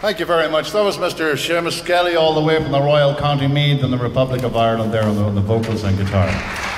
Thank you very much. That was Mr. Seamus Skelly all the way from the Royal County Meath in the Republic of Ireland there on the, on the vocals and guitar.